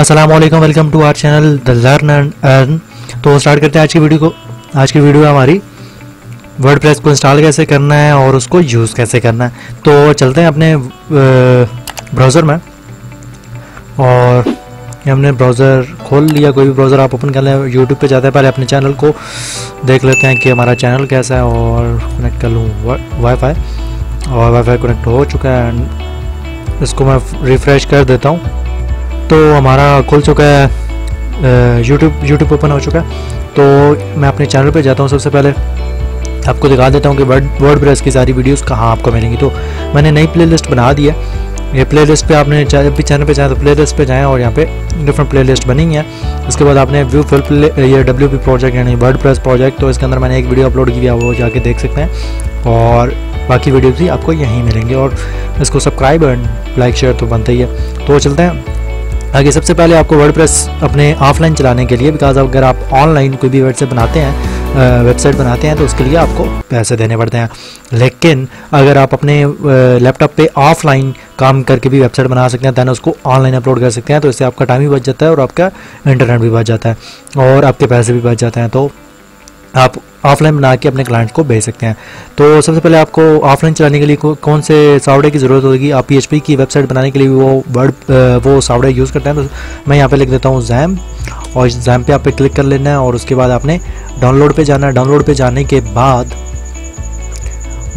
Aslam welcome to our channel the learn and earn तो start करते हैं आज की वीडियो को। आज की वीडियो है हमारी। वर्ड को इंस्टॉल कैसे करना है और उसको यूज़ कैसे करना है। तो चलते हैं अपने ब्राउज़र में। और हमने ब्राउज़र खोल लिया, कोई भी ब्राउज़र आप ओपन कर लें यूट्यूब पे जाते हैं, पहले अपने चैनल को देख लेते हैं कि हमारा चैनल कैसा है और कनेक्ट कर लूँ वाईफाई और वाईफाई कनेक्ट हो चुका है एंड इसको मैं रिफ़्रेश कर देता हूँ। तो हमारा खुल चुका है यूट्यूब यूट्यूब ओपन हो चुका है। तो मैं अपने चैनल पर जाता हूँ सबसे पहले। आपको दिखा देता हूँ कि वर्ड वर्ड प्रेस की सारी वीडियोस कहाँ आपको मिलेंगी। तो मैंने नई प्लेलिस्ट बना दी है। ये प्ले लिस्ट पर आपने जब भी चैनल पे जाए तो प्ले लिस्ट पर जाएँ और यहाँ पे डिफरेंट प्ले लिस्ट बनी है। उसके बाद आपने व्यू फुल प्ले ये डब्ल्यू पी प्रोजेक्ट यानी वर्ड प्रेस प्रोजेक्ट तो इसके अंदर मैंने एक वीडियो अपलोड किया वो जाके देख सकते हैं। और बाकी वीडियोज़ भी आपको यहीं मिलेंगे और इसको सब्सक्राइब एंड लाइक शेयर तो बनता ही है। तो चलते हैं। आगे सबसे पहले आपको वर्ड अपने ऑफलाइन चलाने के लिए बिकॉज़ अगर आप ऑनलाइन कोई भी वेबसाइट बनाते हैं वेबसाइट बनाते हैं तो उसके लिए आपको पैसे देने पड़ते हैं। लेकिन अगर आप अपने लैपटॉप पे ऑफलाइन काम करके भी वेबसाइट बना सकते हैं दैन उसको ऑनलाइन अपलोड कर सकते हैं तो इससे आपका टाइम भी बच जाता है और आपका इंटरनेट भी बच जाता है और आपके पैसे भी बच जाते हैं। तो आप ऑफलाइन बना के अपने क्लाइंट्स को भेज सकते हैं। तो सबसे पहले आपको ऑफलाइन चलाने के लिए कौन से सॉफ्टवेयर की ज़रूरत होगी? आप पी की वेबसाइट बनाने के लिए वो वर्ड वो सॉफ्टवेयर यूज़ करते हैं। तो मैं यहाँ पे लिख देता हूँ जैम और जैम पे आप पे क्लिक कर लेना है और उसके बाद आपने डाउनलोड पे जाना है। डाउनलोड पे जाने के बाद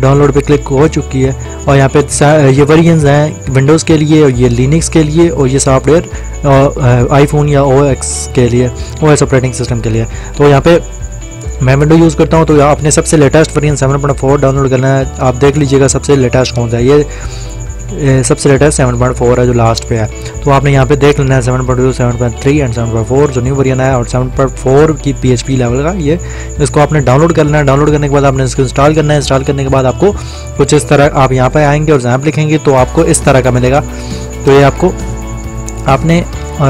डाउनलोड पे क्लिक हो चुकी है और यहाँ पे ये वेरिएंट्स हैं विंडोज़ के लिए और ये लिनक्स के लिए और ये सॉफ्टवेयर आईफोन या ओएक्स के लिए ओएस ऑपरेटिंग सिस्टम के लिए। तो यहाँ पे मैं विंडो यूज़ करता हूँ तो आपने सबसे latest version seven point four download करना है। आप देख लीजिएगा सबसे लेटेस्ट कौन सा है। ये सबसे लेटेस्ट सेवन पॉइंट फोर है जो लास्ट पे है। तो आपने यहाँ पे देख लेना है seven point two seven point three and seven point four जो न्यू वर्जन है और सेवन पॉइंट फोर की पी एच पी लेवल का ये, इसको आपने डाउनलोड करना है। डाउनलोड करने के बाद आपने इसको इंस्टॉल करना है। इंस्टॉल करने के बाद आपको कुछ इस तरह आप यहाँ पे आएँगे और जैप लिखेंगे तो आपको इस तरह का मिलेगा। तो ये आपको आपने आ,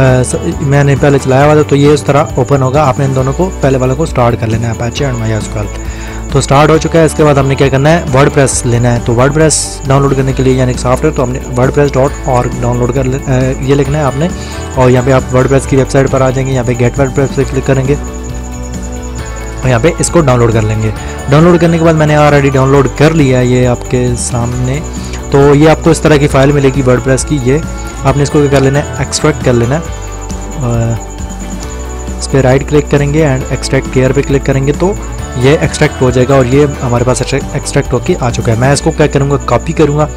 मैंने पहले चलाया हुआ था तो ये इस तरह ओपन होगा। आपने इन दोनों को पहले वालों को स्टार्ट कर लेना है अपाचे एंड माई तो स्टार्ट हो चुका है इसके बाद हमने क्या करना है? वर्ड प्रेस लेना है। तो वर्ड प्रेस डाउनलोड करने के लिए यानी सॉफ्टवेयर तो हमने वर्ड प्रेस डॉट और डाउनलोड कर ये लिखना है आपने। और यहाँ पे आप वर्ड प्रेस की वेबसाइट पर आ जाएँगे यहाँ पे गेट वर्ड प्रेस पर क्लिक करेंगे। और यहाँ पे इसको डाउनलोड कर लेंगे। डाउनलोड करने के बाद मैंने ऑलरेडी डाउनलोड कर लिया है ये आपके सामने। तो ये आपको इस तरह की फ़ाइल मिलेगी वर्ड की, ये आपने इसको क्या कर लेना है एक्सट्रैक्ट कर लेना है। इस पर राइट क्लिक करेंगे एंड एक्सट्रैक्ट केयर पे क्लिक करेंगे तो ये एक्सट्रैक्ट हो जाएगा और ये हमारे पास एक्सट्रैक्ट होके आ चुका है। मैं इसको क्या करूँगा कॉपी करूँगा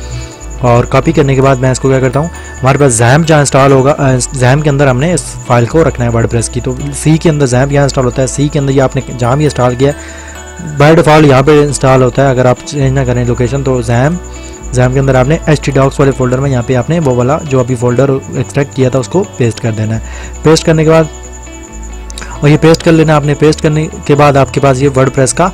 और कॉपी करने के बाद मैं इसको क्या करता हूँ, हमारे पास जैम जहाँ इंस्टॉल होगा जैम के अंदर हमने इस फ़ाइल को रखना है वर्ड की। तो सी के अंदर जैम यहाँ इंस्टॉल होता है सी के अंदर ये आपने जहाँ भी इंस्टॉल किया बाय डिफ़ॉल्ट यहाँ पे इंस्टॉल होता है। अगर आप चेंज ना करें लोकेशन तो जैम जैम के अंदर आपने टी डॉक्स वाले फोल्डर में यहाँ पे आपने वो वाला जो अभी फोल्डर एक्सट्रैक्ट किया था उसको पेस्ट कर देना है। पेस्ट करने के बाद और ये पेस्ट कर लेना आपने। पेस्ट करने के बाद आपके पास ये वर्ड प्रेस का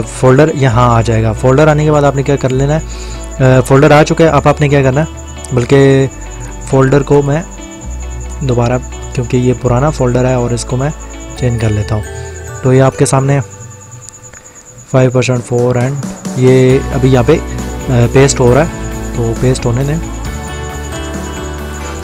फोल्डर यहाँ आ जाएगा। फोल्डर आने के बाद आपने क्या कर लेना है? फोल्डर आ चुका है। अब आपने क्या करना है? बल्कि फ़ोल्डर को मैं दोबारा, क्योंकि ये पुराना फ़ोल्डर है और इसको मैं चेंज कर लेता हूँ। तो ये आपके सामने फाइव परसेंट फोर एंड ये अभी यहाँ पे पेस्ट हो रहा है तो पेस्ट होने दें।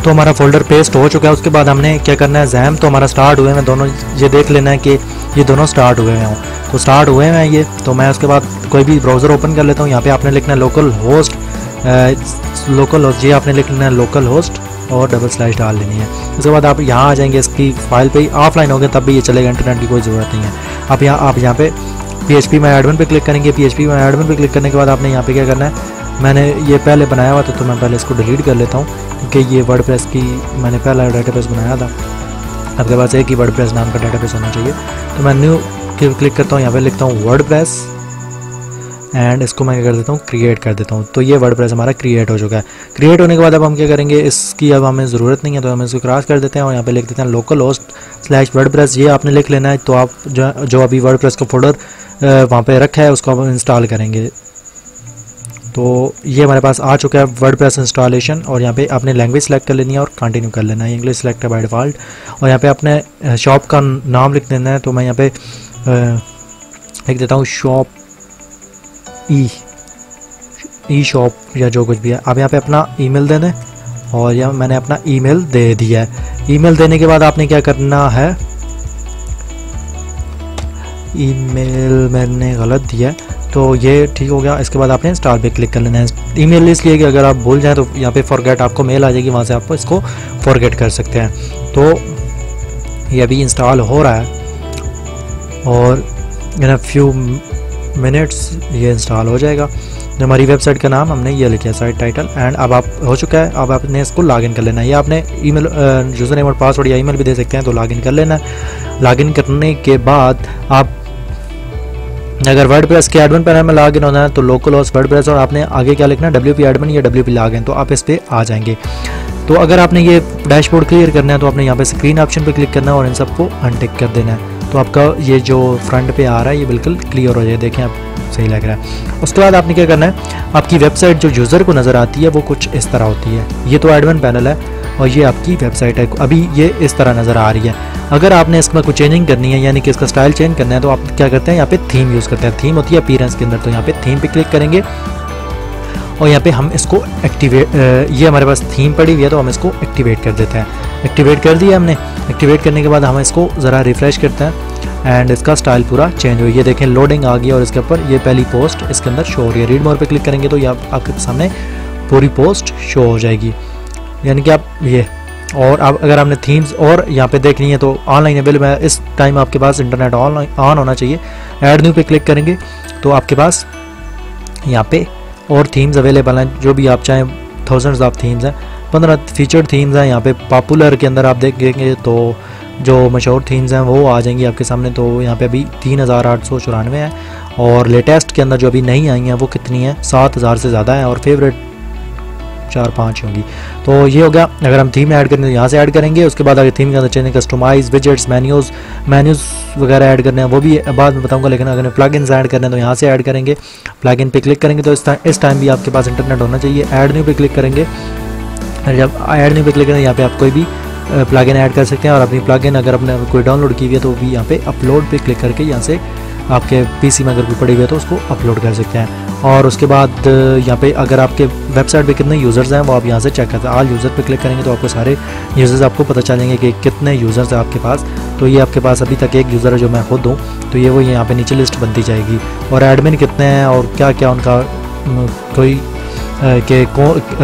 तो हमारा फोल्डर पेस्ट हो चुका है, उसके बाद हमने क्या करना है जैम तो हमारा स्टार्ट हुए हैं, दोनों, ये देख लेना है कि ये दोनों स्टार्ट हुए हैं। तो स्टार्ट हुए हैं ये तो मैं उसके बाद कोई भी ब्राउज़र ओपन कर लेता हूँ, यहाँ पे आपने लिखना है लोकल होस्ट लोकल होस्ट ये आपने लिखना है लोकल होस्ट और डबल स्लैश डाल लेनी है। उसके बाद आप यहाँ आ जाएँगे, इसकी फ़ाइल पे ऑफलाइन हो गए तब भी ये चलेगा इंटरनेट की कोई ज़रूरत नहीं है। आप यहाँ आप यहाँ पे P H P my admin पर क्लिक करेंगे P H P my admin पर क्लिक करने के बाद आपने यहाँ पे क्या करना है? मैंने ये पहले बनाया हुआ था तो मैं पहले इसको डिलीट कर लेता हूँ, क्योंकि ये वर्ड प्रेस की मैंने पहला डाटा बनाया था। आपके पास एक ही वर्ड प्रेस नाम का डाटा होना चाहिए। तो मैं न्यू क्लिक करता हूँ, यहाँ पर लिखता हूँ वर्ड प्रेस एंड इसको मैं क्या कर देता हूँ? क्रिएट कर देता हूँ। तो ये वर्ड हमारा क्रिएट हो चुका है। क्रिएट होने के बाद अब हम क्या करेंगे? इसकी अब हमें ज़रूरत नहीं है तो हम इसको क्रॉस कर देते हैं और यहाँ पे लिख देते हैं लोकल होस्ट स्लैश वर्ड ये आपने लिख लेना है तो आप जो जो अभी वर्ड का फोल्डर वहाँ पर रखा है, उसको हम इंस्टॉल करेंगे। तो ये हमारे पास आ चुका है वर्ड प्रेस इंस्टॉलेशन और यहाँ पे आपने लैंग्वेज सेलेक्ट कर लेनी है और कंटिन्यू कर लेना है। इंग्लिश सेलेक्ट है बाई डिफ़ॉल्ट और यहाँ पे अपने शॉप का नाम लिख देना है तो मैं यहाँ पे लिख देता हूँ शॉप ई ई शॉप या जो कुछ भी है। आप यहाँ पे अपना ईमेल देना है और यह मैंने अपना ईमेल दे दिया है। ईमेल देने के बाद आपने क्या करना है? ईमेल मैंने गलत दिया तो ये ठीक हो गया। इसके बाद आपने इंस्टॉल पे क्लिक कर लेना है। ईमेल इसलिए कि अगर आप भूल जाएँ तो यहाँ पे फॉरगेट आपको मेल आ जाएगी। वहाँ से आप इसको फॉरगेट कर सकते हैं। तो ये अभी इंस्टॉल हो रहा है। और इन फ्यू मिनट्स, ये इंस्टॉल हो जाएगा। हमारी वेबसाइट का नाम, हमने ये लिखा है साइट टाइटल एंड अब आप, हो चुका है, अब आपने इसको लॉगिन कर लेना है। या आपने ईमेल यूज़र नेम और पासवर्ड या ईमेल भी दे सकते हैं तो लॉगिन कर लेना है। लॉगिन करने के बाद आप, अगर वर्ड प्रेस के एडमिन पैनल में लॉग इन होना है तो लोकल होस्ट वर्ड प्रेस और आपने आगे क्या लिखना है डब्ल्यू पी एडमिन या डब्ल्यू पी लॉग इन तो आप इस पर आ जाएँगे। तो अगर आपने ये डैशबोर्ड क्लियर करना है तो आपने यहाँ पे स्क्रीन ऑप्शन पे क्लिक करना है, और इन सबको अनटिक कर देना है। तो आपका ये जो फ्रंट पे आ रहा है, ये बिल्कुल क्लियर हो जाए। देखें आप, सही लग रहा है। उसके बाद आपने क्या करना है? आपकी वेबसाइट जो यूज़र को नज़र आती है, वो कुछ इस तरह होती है। ये तो एडमिन पैनल है और ये आपकी वेबसाइट है। अभी ये इस तरह नज़र आ रही है। अगर आपने इसमें कुछ चेंजिंग करनी है, यानी कि इसका स्टाइल चेंज करना है तो आप क्या करते हैं? यहाँ पे थीम यूज़ करते हैं। थीम होती है अपीरेंस के अंदर तो यहाँ पे थीम पे क्लिक करेंगे और यहाँ पे हम इसको एक्टिवेट ये हमारे पास थीम पड़ी हुई है तो हम इसको एक्टिवेट कर देते हैं। एक्टिवेट कर दिया हमने। एक्टिवेट करने के बाद हम इसको ज़रा रिफ़्रेश करते हैं। एंड इसका स्टाइल पूरा चेंज हुई ये देखें लोडिंग आ गई और इसके ऊपर ये पहली पोस्ट इसके अंदर शो हो रही है। रीड मोर पे क्लिक करेंगे तो ये आपके सामने पूरी पोस्ट शो हो जाएगी। यानी कि आप ये, और अब अगर आपने थीम्स और यहाँ पे देखनी है तो ऑनलाइन अवेलेबल है। इस टाइम आपके पास इंटरनेट ऑनलाइन ऑन होना चाहिए। ऐड न्यू पे क्लिक करेंगे तो आपके पास यहाँ पे और थीम्स अवेलेबल हैं। जो भी आप चाहें थाउजेंड्स ऑफ़ थीम्स हैं। पंद्रह फीचर्ड थीम्स हैं, यहाँ पे पॉपुलर के अंदर आप देखेंगे तो जो मशहूर थीम्स हैं वो आ जाएँगी आपके सामने तो यहाँ पे अभी तीन हज़ार आठ सौ चौरानवे हैं और लेटेस्ट के अंदर जो अभी नहीं आई हैं, वो कितनी है? सात हज़ार से ज़्यादा है और फेवरेट चार पाँच होंगी। तो ये हो गया, अगर हम थीम ऐड करें तो यहाँ से ऐड करेंगे, उसके बाद अगर थीम के अंदर चाहिए कस्टमाइज विजेट्स मेन्यूज़ मेन्यूज़ वगैरह ऐड करने हैं, वो भी बाद में बताऊँगा, लेकिन अगर प्लग इन ऐड करने हैं तो यहाँ से ऐड करेंगे। प्लग इन पर क्लिक करेंगे तो इस टाइम भी आपके पास इंटरनेट होना चाहिए ऐड न्यू पे क्लिक करेंगे जब ऐड नहीं क्लिक करेंगे यहाँ पे आप कोई भी प्लग इन ऐड कर सकते हैं और अपनी प्लग इन अगर आपने कोई डाउनलोड की हुई है तो भी यहाँ पे अपलोड पे क्लिक करके यहाँ से आपके पीसी में अगर कोई पड़ी हुई है तो उसको अपलोड कर सकते हैं। और उसके बाद यहाँ पे अगर आपके वेबसाइट पे कितने यूज़र्स हैं वो आप यहाँ से चेक करते हैं। आल यूज़र पे क्लिक करेंगे तो आपको सारे यूज़र्स आपको पता चलेंगे कि कितने यूज़र्स हैं आपके पास। तो ये आपके पास अभी तक एक यूज़र है जो मैं खुद हूँ तो ये वो यहाँ पर नीचे लिस्ट बनती जाएगी। और एडमिन कितने हैं और क्या क्या उनका कोई के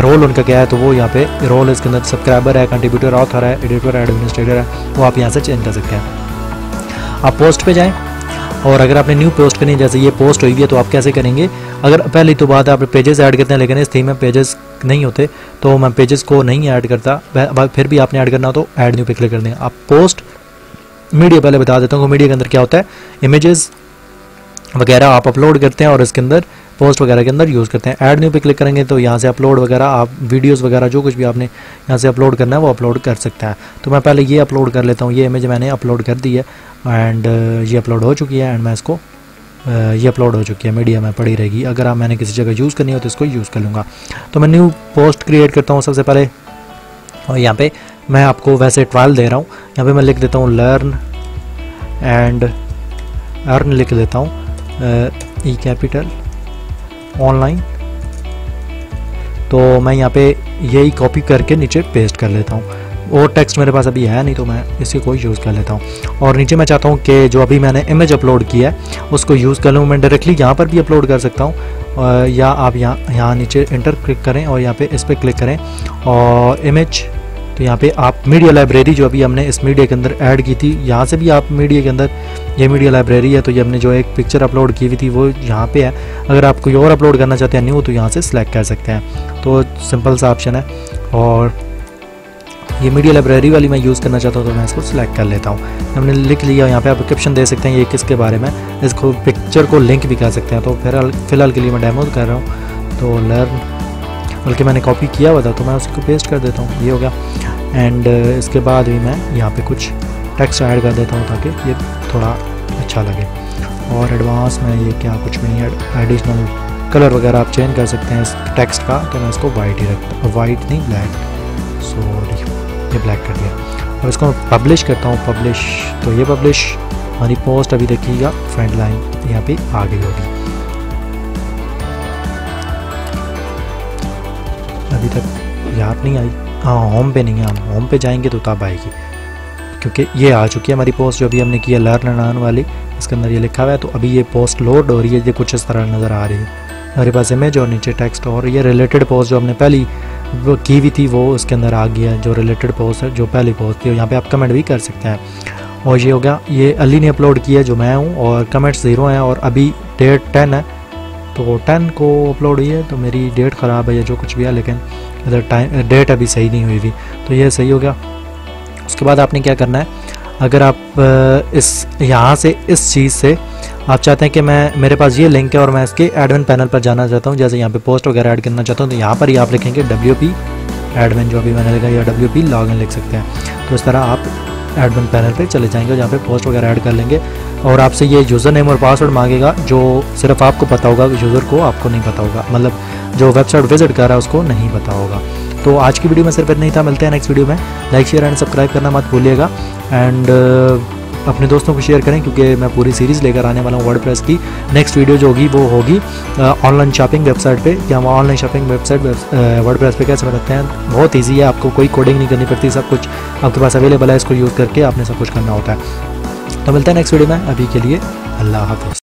रोल उनका क्या है तो वो यहाँ पे रोल इसके अंदर सब्सक्राइबर है कंट्रीब्यूटर ऑथर है एडिटर है एडमिनिस्ट्रेटर है, वो आप यहाँ से चेंज कर सकते हैं। आप पोस्ट पे जाएँ, और अगर आपने न्यू पोस्ट करनी है जैसे ये पोस्ट हुई है तो आप कैसे करेंगे? अगर पहली तो बात, आप पेजेस ऐड करते हैं, लेकिन इस थीम में पेजेस नहीं होते तो मैं पेजेस को नहीं ऐड करता फिर भी आपने ऐड करना हो तो ऐड न्यू पे क्लिक कर दें। आप पोस्ट मीडिया पहले बता देता हूँ मीडिया के अंदर क्या होता है इमेजेस वगैरह आप अपलोड करते हैं, और इसके अंदर पोस्ट वगैरह के अंदर यूज़ करते हैं। ऐड न्यू पे क्लिक करेंगे तो यहाँ से अपलोड वगैरह, आप वीडियोस वगैरह, जो कुछ भी आपने यहाँ से अपलोड करना है, वो अपलोड कर सकता है। तो मैं पहले ये अपलोड कर लेता हूँ। ये इमेज मैंने अपलोड कर दी है एंड ये अपलोड हो चुकी है एंड मैं इसको ये अपलोड हो चुकी है। मीडिया में पड़ी रहेगी। अगर आप मैंने किसी जगह यूज़ करनी हो तो इसको यूज़ कर लूँगा। तो मैं न्यू पोस्ट क्रिएट करता हूँ सबसे पहले। और यहाँ पे मैं आपको वैसे ट्रायल दे रहा हूँ। यहाँ पे मैं लिख देता हूँ लर्न एंड अर्न लिख देता हूँ। ई कैपिटल ऑनलाइन तो मैं यहाँ पे यही कॉपी करके नीचे पेस्ट कर लेता हूँ। और टेक्स्ट मेरे पास अभी है नहीं तो मैं इसी को यूज़ कर लेता हूँ। और नीचे मैं चाहता हूँ कि जो अभी मैंने इमेज अपलोड किया है, उसको यूज़ कर लूँ। मैं डायरेक्टली यहाँ पर भी अपलोड कर सकता हूँ। या आप यहाँ यहाँ नीचे इंटर क्लिक करें और यहाँ पे इस पर क्लिक करें। और इमेज तो यहाँ पे आप मीडिया लाइब्रेरी जो अभी हमने इस मीडिया के अंदर ऐड की थी, यहाँ से भी आप मीडिया के अंदर ये मीडिया लाइब्रेरी है तो ये हमने जो एक पिक्चर अपलोड की हुई थी, वो यहाँ पे है। अगर आप कोई और अपलोड करना चाहते हैं न्यू तो यहाँ से सिलेक्ट कर सकते हैं। तो सिंपल सा ऑप्शन है। और ये मीडिया लाइब्रेरी वाली मैं यूज़ करना चाहता हूँ तो मैं इसको सिलेक्ट कर लेता हूँ। हमने लिख लिया, यहाँ पे आप कैप्शन दे सकते हैं ये किसके बारे में। इसको पिक्चर को लिंक भी कर सकते हैं। तो फिर फ़िलहाल के लिए मैं डेमो कर रहा हूँ। तो लर्न बल्कि मैंने कॉपी किया हुआ था तो मैं उसको पेस्ट कर देता हूँ। ये हो गया। एंड इसके बाद भी मैं यहाँ पे कुछ टेक्स्ट ऐड कर देता हूँ ताकि ये थोड़ा अच्छा लगे। और एडवांस में ये क्या कुछ भी नहीं एडिशनल कलर वगैरह आप चेंज कर सकते हैं इस टेक्स्ट का तो मैं इसको वाइट ही रखता हूँ। वाइट नहीं ब्लैक सॉरी ये ब्लैक कर दिया। अब इसको मैं पब्लिश करता हूँ। पब्लिश तो ये पब्लिश हमारी पोस्ट अभी देखिएगा फ्रंट लाइन यहाँ पे आ गई होगी। तक याद नहीं आई। हाँ होम पे नहीं है हम होम पे जाएँगे तो तब आएगी। क्योंकि ये आ चुकी है हमारी पोस्ट जो अभी हमने की है लर्न आन वाली। इसके अंदर ये लिखा हुआ है तो अभी ये पोस्ट लोड हो रही है, ये कुछ इस तरह नज़र आ रही है। हमारे पास इमेज और नीचे टेक्स्ट और ये रिलेटेड पोस्ट जो हमने पहली वो की हुई थी, वो उसके अंदर आ गया है, जो रिलेटेड पोस्ट है, जो पहली पोस्ट थी यहाँ पे आप कमेंट भी कर सकते हैं। और ये हो गया, ये अली ने अपलोड किया जो मैं हूँ, और कमेंट्स ज़ीरो हैं, और अभी डेट टेन है। तो टेन को अपलोड हुई है तो मेरी डेट ख़राब है या जो कुछ भी है, लेकिन इधर टाइम डेट अभी सही नहीं हुई थी तो ये सही हो गया। उसके बाद आपने क्या करना है? अगर आप इस, यहाँ से, इस चीज़ से, आप चाहते हैं कि मैं, मेरे पास ये लिंक है और मैं इसके एडमिन पैनल पर जाना चाहता हूँ, जैसे यहाँ पे पोस्ट वगैरह ऐड करना चाहता हूँ तो यहाँ पर ही आप लिखेंगे डब्ल्यू पी एडमिन जो अभी मैंने लिखा या डब्ल्यू पी लॉग लिख सकते हैं। तो इस तरह आप एडमिन पैनल पे चले जाएँगे जहाँ पे पोस्ट वगैरह ऐड कर लेंगे। और आपसे ये यूज़र नेम और पासवर्ड मांगेगा, जो सिर्फ़ आपको पता होगा यूज़र को आपको नहीं पता होगा। मतलब जो वेबसाइट विज़िट कर रहा है, उसको नहीं पता होगा। तो आज की वीडियो में सिर्फ़ इतना ही था, मिलते हैं नेक्स्ट वीडियो में। लाइक शेयर एंड सब्सक्राइब करना मत भूलिएगा। एंड अपने दोस्तों को शेयर करें, क्योंकि मैं पूरी सीरीज़ लेकर आने वाला हूँ वर्ड की। नेक्स्ट वीडियो जो होगी, वो होगी ऑनलाइन शॉपिंग वेबसाइट पर या online shopping website WordPress पर कैसे बनाते हैं। बहुत ईजी है, आपको कोई कोडिंग नहीं करनी पड़ती, सब कुछ आपके पास अवेलेबल है, इसको यूज़ करके आपने सब कुछ करना होता है। तो मिलता है नेक्स्ट वीडियो में, अभी के लिए, अल्लाह हाफ़